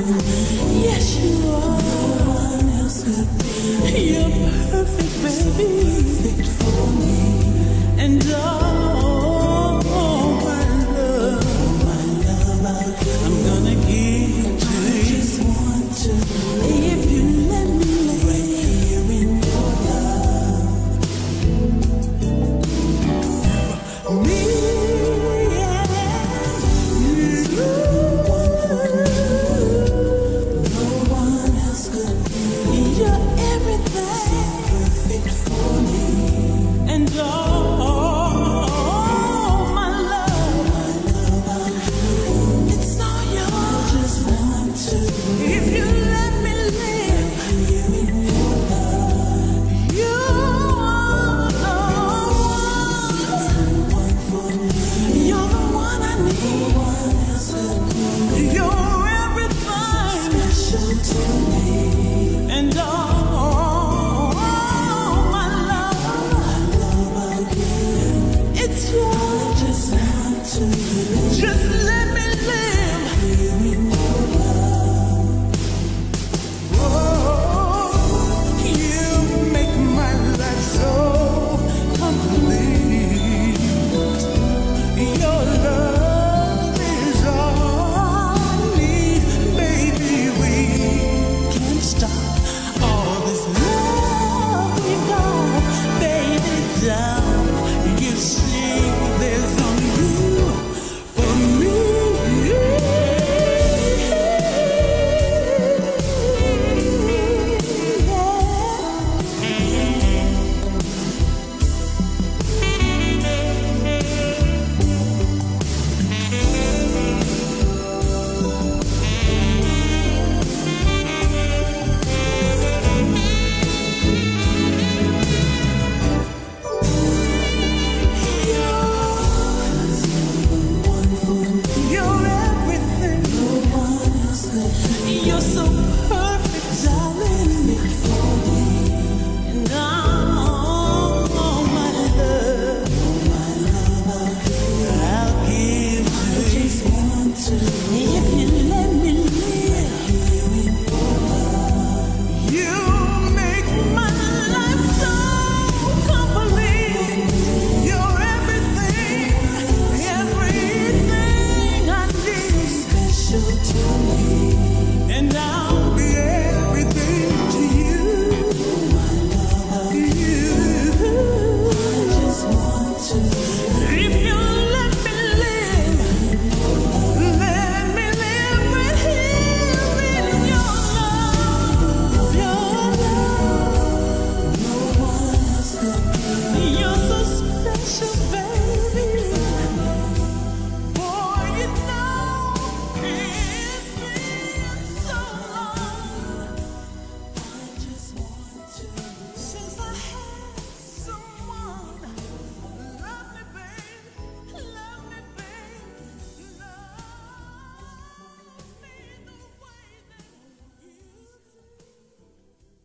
Yes, you are. You're perfect, baby. Perfect for me. And so perfect, darling.